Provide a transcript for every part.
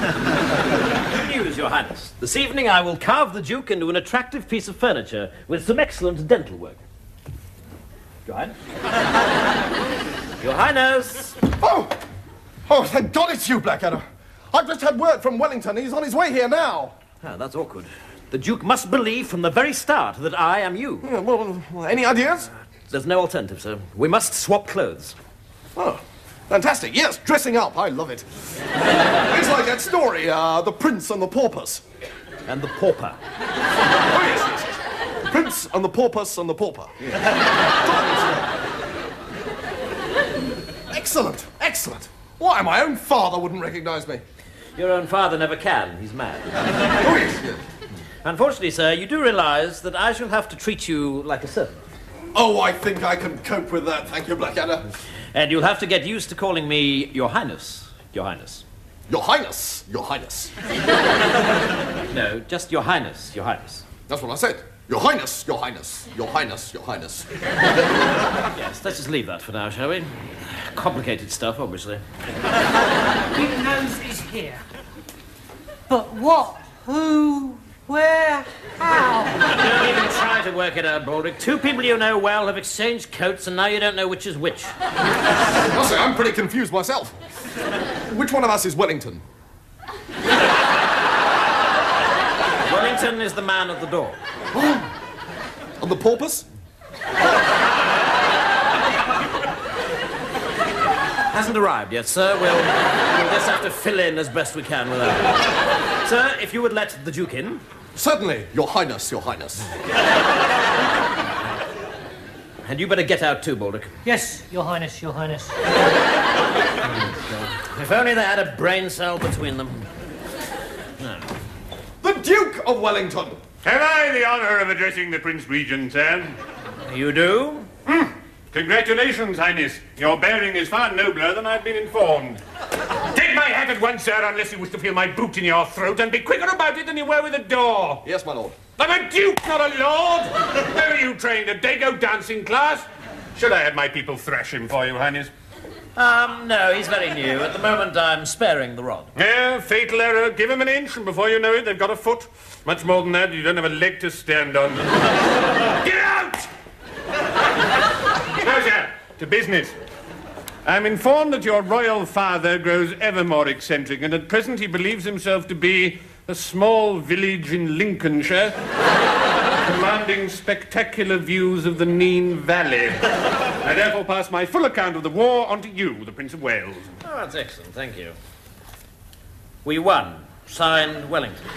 Good news, Your Highness. This evening I will carve the Duke into an attractive piece of furniture with some excellent dental work. Your Highness? Your Highness! Oh! Oh, thank God it's you, Blackadder. I've just had word from Wellington. He's on his way here now. Ah, that's awkward. The Duke must believe from the very start that I am you. Yeah, well, well, any ideas? There's no alternative, sir. We must swap clothes. Oh, fantastic. Yes, dressing up. I love it. it's like that story, uh, The Prince and the Paupers. And the pauper. Oh, yes, yes, yes. The Prince and the Porpoise and the Pauper. excellent, excellent. Why, my own father wouldn't recognize me. Your own father never can. He's mad. Oh, yes, yes. Unfortunately, sir, you do realize that I shall have to treat you like a servant. Oh, I think I can cope with that. Thank you, Blackadder. And you'll have to get used to calling me Your Highness. Your Highness. Your Highness, Your Highness. No, just Your Highness. Your Highness. That's what I said. Your Highness, Your Highness, Your Highness, Your Highness. Yes, let's just leave that for now, shall we? Complicated stuff, obviously. Big Nose is here. But what? Who? Where? How? Don't even try to work it out, Baldrick. Two people you know well have exchanged coats, and now you don't know which is which. I'll say, I'm pretty confused myself. Which one of us is Wellington? Wellington is the man at the door. And the porpoise? Hasn't arrived yet, sir. We'll, we'll just have to fill in as best we can without him. Sir, if you would let the Duke in. Certainly, Your Highness, Your Highness. And you better get out too, Baldrick. yes, Your Highness, Your Highness. If only they had a brain cell between them. The Duke of Wellington! Have I the honor of addressing the Prince Regent, sir? You do? Hmm. Congratulations, Highness. Your bearing is far nobler than I've been informed. Take my hat at once, sir, unless you wish to feel my boot in your throat, and be quicker about it than you were with the door. Yes, my lord. I'm a duke, not a lord. Where are you trained? A Dago dancing class? Should I have my people thrash him for you, Highness? Um, no, he's very new. At the moment, I'm sparing the rod. Yeah, fatal error. Give him an inch, and before you know it, they've got a foot. Much more than that, you don't have a leg to stand on. Get out! now, sir, to business. I'm informed that your royal father grows ever more eccentric, and at present he believes himself to be a small village in Lincolnshire, commanding spectacular views of the Nene Valley. I therefore pass my full account of the war on to you, the Prince of Wales. Oh, that's excellent. Thank you. We won. Signed Wellington.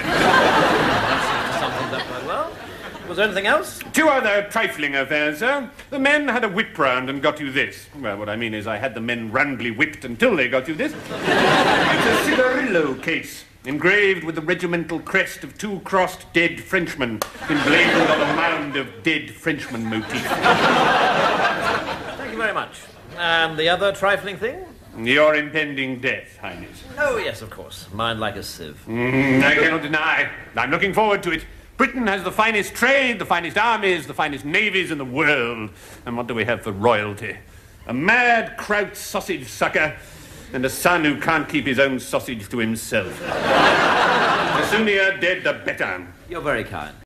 That seems up quite well. Was there anything else? Two other trifling affairs, sir. The men had a whip round and got you this. Well, what I mean is I had the men roundly whipped until they got you this. it's a cigarillo case, engraved with the regimental crest of two crossed dead Frenchmen, emblazoned on a mound of dead Frenchman motif. Thank you very much. And the other trifling thing? Your impending death, Highness. Oh, yes, of course. Mind like a sieve. Mm, I cannot deny. I'm looking forward to it. Britain has the finest trade, the finest armies, the finest navies in the world. And what do we have for royalty? A mad kraut sausage sucker and a son who can't keep his own sausage to himself. the sooner you're dead, the better. You're very kind.